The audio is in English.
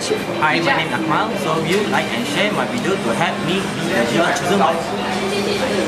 Hi, my name is Akmal. So you like and share my video to help me be your chosen one.